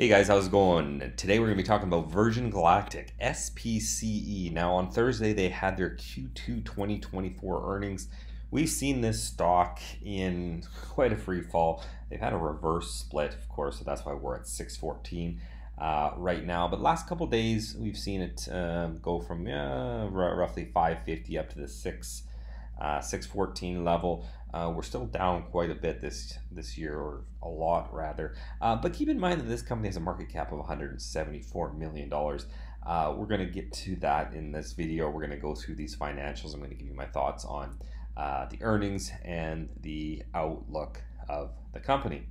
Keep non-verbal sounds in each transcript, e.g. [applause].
Hey guys, how's it going? Today we're going to be talking about Virgin Galactic, SPCE. Now, on Thursday, they had their Q2 2024 earnings. We've seen this stock in quite a free fall. They've had a reverse split, of course, so that's why we're at 614 uh, right now. But last couple days, we've seen it uh, go from uh, roughly 550 up to the 6 uh, 614 level. Uh, we're still down quite a bit this this year, or a lot rather. Uh, but keep in mind that this company has a market cap of 174 million dollars. Uh, we're going to get to that in this video. We're going to go through these financials. I'm going to give you my thoughts on uh, the earnings and the outlook of the company.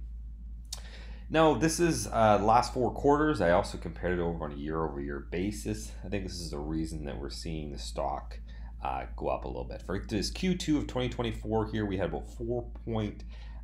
Now, this is uh, last four quarters. I also compared it over on a year-over-year basis. I think this is the reason that we're seeing the stock uh, go up a little bit. For this Q2 of 2024 here, we had about 4.2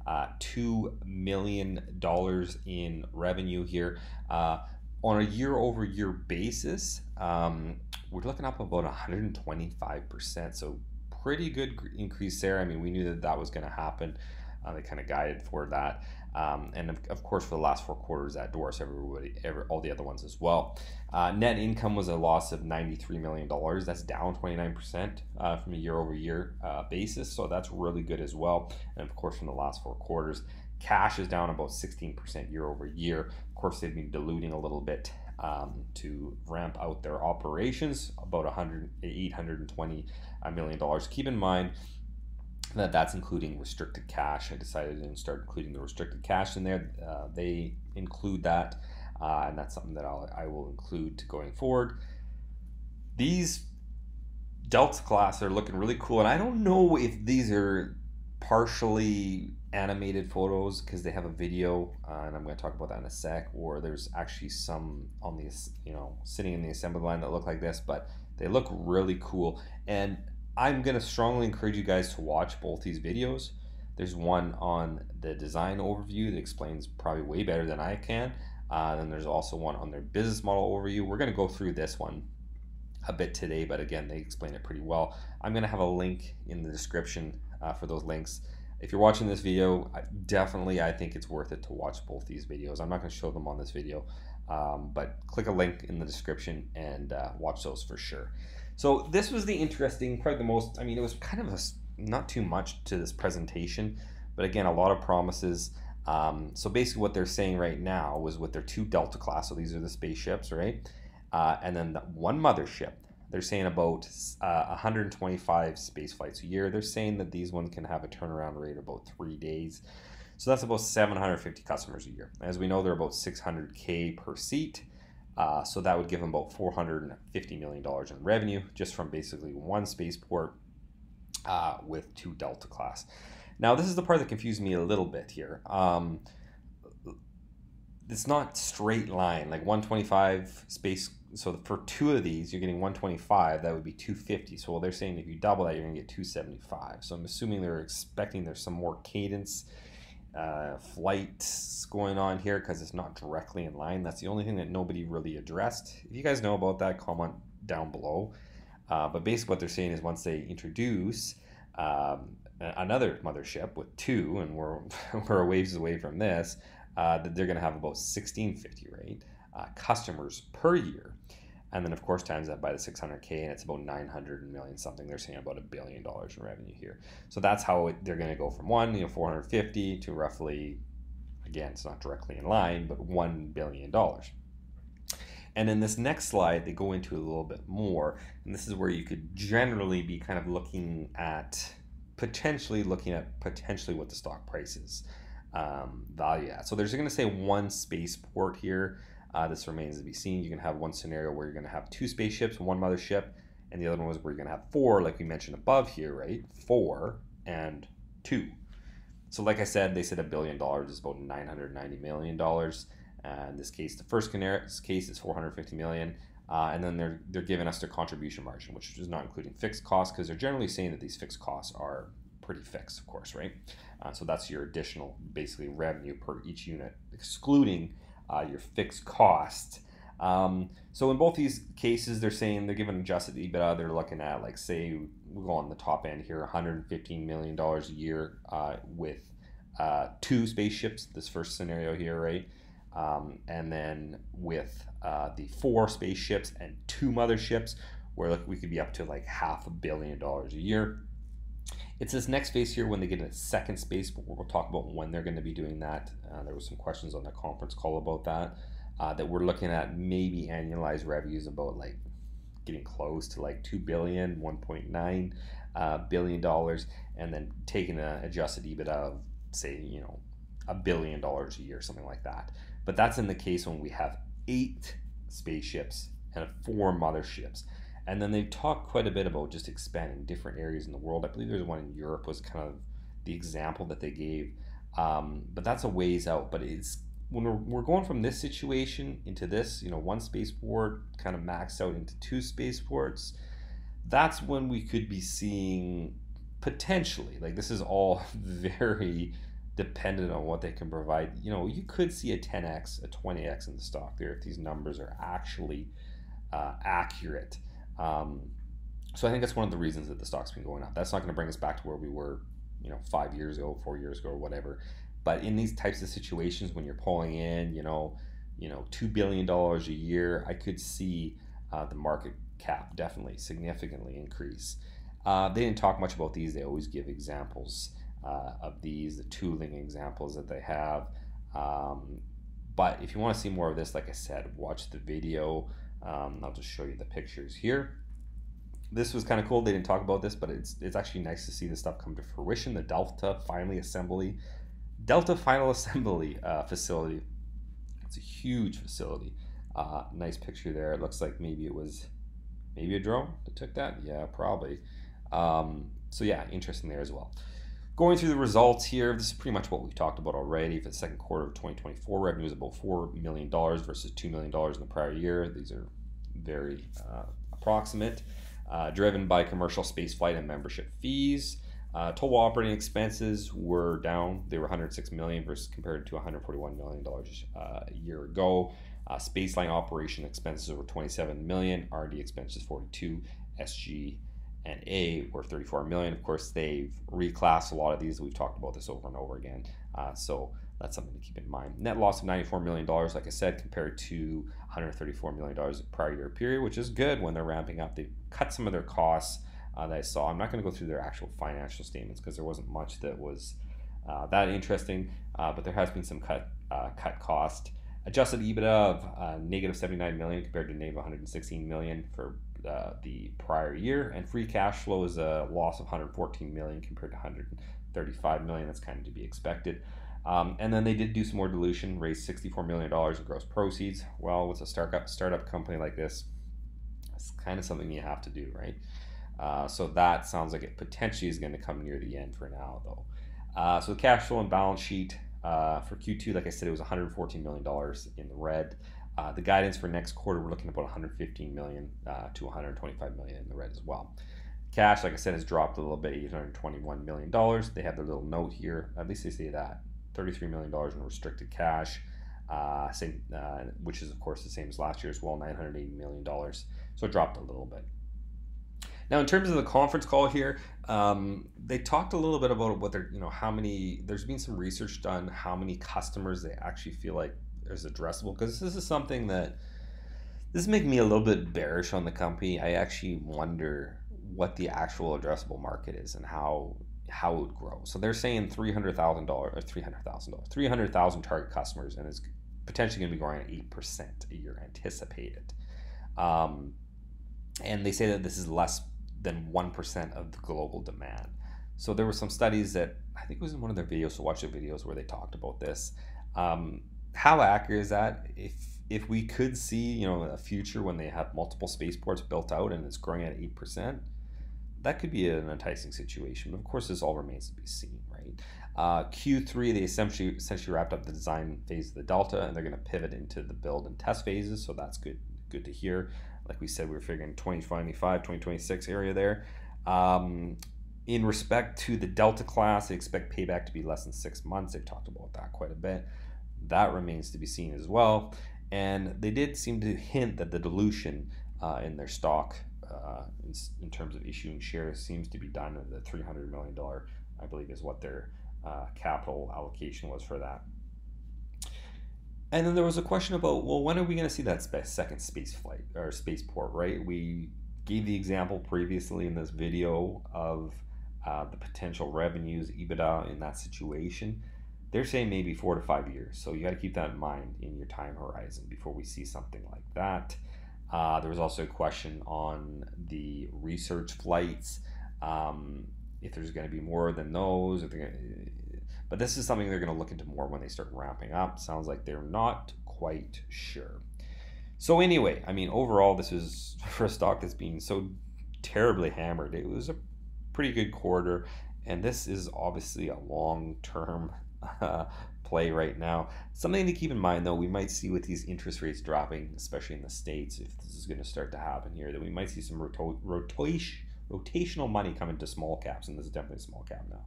uh, million dollars in revenue here. Uh, on a year-over-year basis, um, we're looking up about 125%. So pretty good increase there. I mean, we knew that that was going to happen. Uh, they kind of guided for that. Um, and of, of, course, for the last four quarters, that dwarfs everybody, every, all the other ones as well. Uh, net income was a loss of $93 million. That's down 29% uh, from a year over year uh, basis. So that's really good as well. And of course, from the last four quarters, cash is down about 16% year over year. Of course, they've been diluting a little bit um, to ramp out their operations, about 100, $820 million. Keep in mind, that that's including restricted cash. I decided to start including the restricted cash in there. Uh, they include that, uh, and that's something that I'll, I will include going forward. These Delta class are looking really cool, and I don't know if these are partially animated photos because they have a video, uh, and I'm going to talk about that in a sec. Or there's actually some on the you know sitting in the assembly line that look like this, but they look really cool and I'm going to strongly encourage you guys to watch both these videos. There's one on the design overview that explains probably way better than I can. Uh, then there's also one on their business model overview. We're going to go through this one a bit today, but again, they explain it pretty well. I'm going to have a link in the description uh, for those links. If you're watching this video, definitely I think it's worth it to watch both these videos. I'm not going to show them on this video, um, but click a link in the description and uh, watch those for sure. So this was the interesting, probably the most, I mean, it was kind of a, not too much to this presentation, but again, a lot of promises. Um, so basically what they're saying right now was with their two Delta class, so these are the spaceships, right? Uh, and then the one mothership, they're saying about uh, 125 space flights a year. They're saying that these ones can have a turnaround rate of about three days. So that's about 750 customers a year. As we know, they're about 600K per seat. Uh, so that would give them about $450 million in revenue just from basically one spaceport uh, with two Delta class. Now, this is the part that confused me a little bit here. Um, it's not straight line, like 125 space. So for two of these, you're getting 125. That would be 250. So well, they're saying if you double that, you're going to get 275. So I'm assuming they're expecting there's some more cadence uh, flights going on here because it's not directly in line. That's the only thing that nobody really addressed. If you guys know about that, comment down below. Uh, but basically, what they're saying is once they introduce um, another mothership with two, and we're, [laughs] we're a waves away from this, uh, that they're going to have about 1650 rate uh, customers per year and then of course times that by the 600k and it's about 900 million something they're saying about a billion dollars in revenue here. So that's how it, they're going to go from one you know 450 to roughly again it's not directly in line but 1 billion dollars. And in this next slide they go into a little bit more and this is where you could generally be kind of looking at potentially looking at potentially what the stock price is um, value at. So there's going to say one spaceport here uh, this remains to be seen. You can have one scenario where you're going to have two spaceships, one mothership, and the other one was where you're going to have four, like we mentioned above here, right? Four and two. So, like I said, they said a billion dollars is about 990 million dollars. Uh, in this case, the first case is 450 million. Uh, and then they're they're giving us their contribution margin, which is not including fixed costs, because they're generally saying that these fixed costs are pretty fixed, of course, right? Uh, so that's your additional, basically, revenue per each unit, excluding uh, your fixed cost. Um, so in both these cases, they're saying they're giving adjusted EBITDA. They're looking at like say we go on the top end here, 115 million dollars a year uh, with uh, two spaceships. This first scenario here, right? Um, and then with uh, the four spaceships and two motherships, where like, we could be up to like half a billion dollars a year. It's this next phase here when they get a second space, but we'll talk about when they're going to be doing that. Uh, there was some questions on the conference call about that. Uh, that we're looking at maybe annualized revenues about like getting close to like 2 billion 1.9 uh, billion dollars and then taking an adjusted ebitda of say you know a billion dollars a year something like that but that's in the case when we have eight spaceships and four motherships and then they talk quite a bit about just expanding different areas in the world i believe there's one in europe was kind of the example that they gave um, but that's a ways out but it's when we're, we're going from this situation into this, you know, one spaceport kind of maxed out into two spaceports, that's when we could be seeing potentially, like this is all [laughs] very dependent on what they can provide. You know, you could see a 10x, a 20x in the stock there if these numbers are actually uh, accurate. Um, so I think that's one of the reasons that the stock's been going up. That's not going to bring us back to where we were, you know, five years ago, four years ago, or whatever. But in these types of situations, when you're pulling in, you know, you know, two billion dollars a year, I could see uh, the market cap definitely significantly increase. Uh, they didn't talk much about these. They always give examples uh, of these, the tooling examples that they have. Um, but if you want to see more of this, like I said, watch the video. Um, I'll just show you the pictures here. This was kind of cool. They didn't talk about this, but it's it's actually nice to see this stuff come to fruition. The Delta finally assembly Delta Final Assembly uh, facility. It's a huge facility. Uh, nice picture there. It looks like maybe it was maybe a drone that took that. Yeah, probably. Um, so yeah, interesting there as well. Going through the results here, this is pretty much what we've talked about already. For the second quarter of 2024, revenue is about $4 million versus $2 million in the prior year. These are very uh, approximate, uh, driven by commercial spaceflight and membership fees. Uh, total operating expenses were down. They were 106 million versus compared to 141 million dollars uh, a year ago. Uh, Spaceline operation expenses were 27 million. R&D expenses 42. SG and A were 34 million. Of course, they've reclassed a lot of these. We've talked about this over and over again. Uh, so that's something to keep in mind. Net loss of 94 million dollars, like I said, compared to 134 million dollars prior year period, which is good when they're ramping up. They cut some of their costs uh, that I saw. I'm not going to go through their actual financial statements because there wasn't much that was uh, that interesting, uh, but there has been some cut uh, cut cost. Adjusted EBITDA of uh, negative 79 million compared to negative 116 million for uh, the prior year, and free cash flow is a loss of 114 million compared to 135 million. That's kind of to be expected. Um, and then they did do some more dilution, raised $64 million in gross proceeds. Well, with a startup startup company like this, it's kind of something you have to do, right? Uh, so that sounds like it potentially is going to come near the end for now, though. Uh, so the cash flow and balance sheet uh, for Q2, like I said, it was 114 million dollars in the red. Uh, the guidance for next quarter, we're looking at about 115 million uh, to 125 million in the red as well. Cash, like I said, has dropped a little bit, 821 million dollars. They have their little note here. At least they say that 33 million dollars in restricted cash. Uh, same, uh, which is of course the same as last year as well, 980 million dollars. So it dropped a little bit. Now, in terms of the conference call here, um, they talked a little bit about what they're, you know, how many. There's been some research done how many customers they actually feel like is addressable because this is something that this is making me a little bit bearish on the company. I actually wonder what the actual addressable market is and how how it would grow. So they're saying three hundred thousand dollars or three hundred thousand dollars, three hundred thousand target customers, and it's potentially going to be growing at eight percent a year anticipated. Um, and they say that this is less than 1% of the global demand. So there were some studies that I think it was in one of their videos, so watch the videos where they talked about this. Um, how accurate is that? If if we could see, you know, a future when they have multiple spaceports built out and it's growing at 8%, that could be an enticing situation. But of course, this all remains to be seen, right? Uh, Q3, they essentially essentially wrapped up the design phase of the Delta, and they're going to pivot into the build and test phases. So that's good, good to hear. Like we said, we were figuring 2025, 2026 area there. Um, in respect to the Delta class, they expect payback to be less than six months. They've talked about that quite a bit. That remains to be seen as well. And they did seem to hint that the dilution uh, in their stock, uh, in, in, terms of issuing shares, seems to be done at the $300 million, I believe, is what their uh, capital allocation was for that. And then there was a question about, well, when are we going to see that second space flight or spaceport, right? We gave the example previously in this video of uh, the potential revenues, EBITDA in that situation. They're saying maybe four to five years. So you got to keep that in mind in your time horizon before we see something like that. Uh, there was also a question on the research flights. Um, if there's going to be more than those, gonna, but this is something they're going to look into more when they start ramping up. Sounds like they're not quite sure. So anyway, I mean, overall, this is [laughs] for a stock that's being so terribly hammered. It was a pretty good quarter, and this is obviously a long-term [laughs] play right now. Something to keep in mind, though, we might see with these interest rates dropping, especially in the states, if this is going to start to happen here, that we might see some roto- rotation rotational money come into small caps, and this is definitely a small cap now.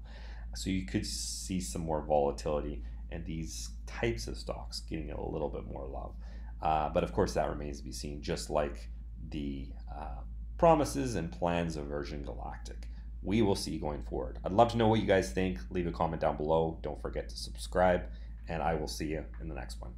So you could see some more volatility and these types of stocks getting a little bit more love. Uh, but of course, that remains to be seen, just like the uh, promises and plans of Virgin Galactic. We will see going forward. I'd love to know what you guys think. Leave a comment down below. Don't forget to subscribe, and I will see you in the next one.